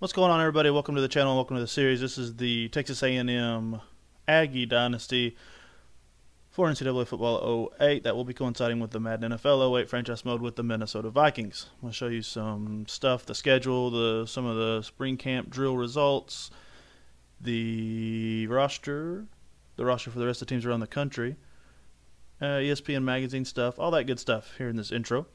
What's going on, everybody? Welcome to the channel. Welcome to the series. This is the Texas A&M Aggie Dynasty for NCAA Football 08. That will be coinciding with the Madden NFL 08 franchise mode with the Minnesota Vikings. I'm going to show you some stuff, the schedule, the some of the spring camp drill results, the roster, the roster for the rest of the teams around the country, uh, ESPN magazine stuff, all that good stuff here in this intro.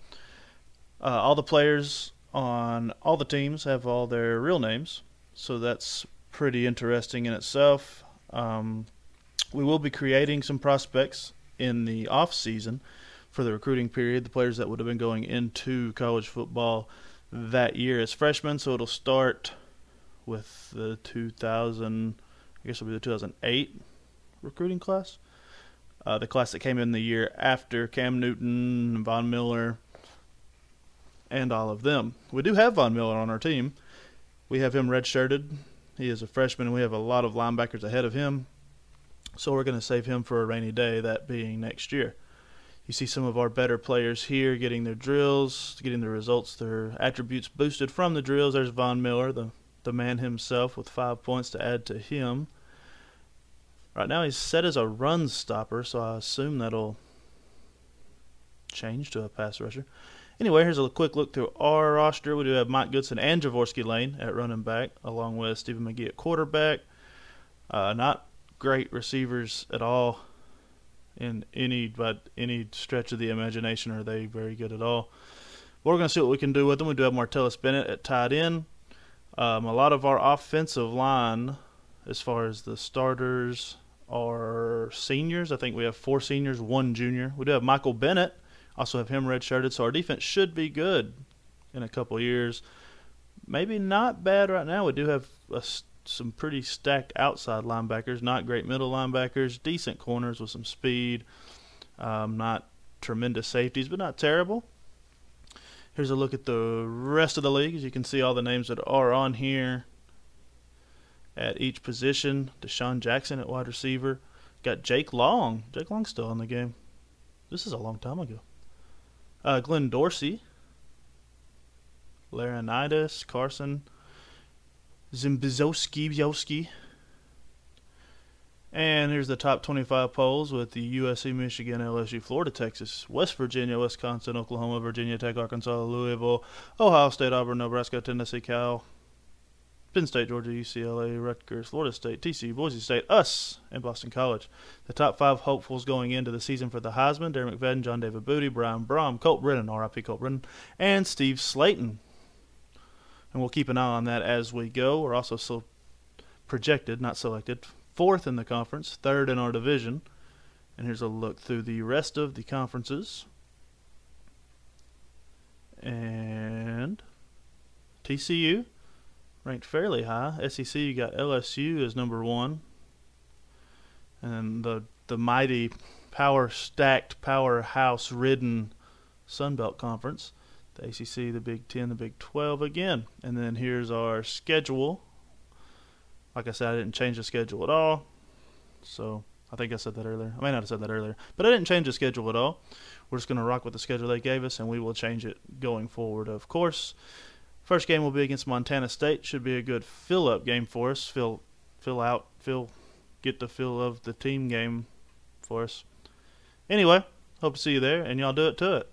Uh, all the players on all the teams have all their real names, so that's pretty interesting in itself. Um, we will be creating some prospects in the off season for the recruiting period, the players that would have been going into college football that year as freshmen. So it'll start with the 2000, I guess it'll be the 2008 recruiting class. Uh, the class that came in the year after Cam Newton, Von Miller, and all of them. We do have Von Miller on our team. We have him redshirted. He is a freshman, and we have a lot of linebackers ahead of him. So we're going to save him for a rainy day, that being next year. You see some of our better players here getting their drills, getting the results, their attributes boosted from the drills. There's Von Miller, the, the man himself, with five points to add to him. Right now he's set as a run stopper, so I assume that'll change to a pass rusher. Anyway, here's a quick look through our roster. We do have Mike Goodson and Jorvorskie Lane at running back, along with Stephen McGee at quarterback. Uh, not great receivers at all in any but any stretch of the imagination. Are they very good at all? we're going to see what we can do with them. We do have Martellus Bennett at tight end. Um, a lot of our offensive line, as far as the starters, are seniors. I think we have four seniors, one junior. We do have Michael Bennett also have him redshirted, so our defense should be good in a couple years. Maybe not bad right now. We do have a, some pretty stacked outside linebackers, not great middle linebackers, decent corners with some speed. Um, not tremendous safeties, but not terrible. Here's a look at the rest of the league. As you can see, all the names that are on here at each position. DeSean Jackson at wide receiver. Got Jake Long. Jake Long's still in the game. This is a long time ago uh, Glenn Dorsey, Laurinaitis, Carson, Zimbizowski, and here's the top 25 polls with the USC, Michigan, LSU, Florida, Texas, West Virginia, Wisconsin, Oklahoma, Virginia Tech, Arkansas, Louisville, Ohio State, Auburn, Nebraska, Tennessee, Cal, Penn State, Georgia, UCLA, Rutgers, Florida State, TCU, Boise State, us, and Boston College. The top five hopefuls going into the season for the Heisman: Darren McFadden, John David Booty, Brian Brohm, Colt Brennan, R.I.P. Colt Brennan, and Steve Slaton. And we'll keep an eye on that as we go. We're also so projected, not selected, fourth in the conference, third in our division. And here's a look through the rest of the conferences. And TCU ranked fairly high. SEC, you got LSU as number one, and the the mighty power stacked, powerhouse ridden Sun Belt Conference. The ACC, the Big Ten, the Big Twelve again, and then here's our schedule. Like I said, I didn't change the schedule at all, so I think I said that earlier. I may not have said that earlier, but I didn't change the schedule at all. We're just going to rock with the schedule they gave us, and we will change it going forward, of course. First game will be against Montana State. Should be a good fill up game for us. Fill fill out, fill get the feel of the team game for us. Anyway, hope to see you there and y'all do it to it.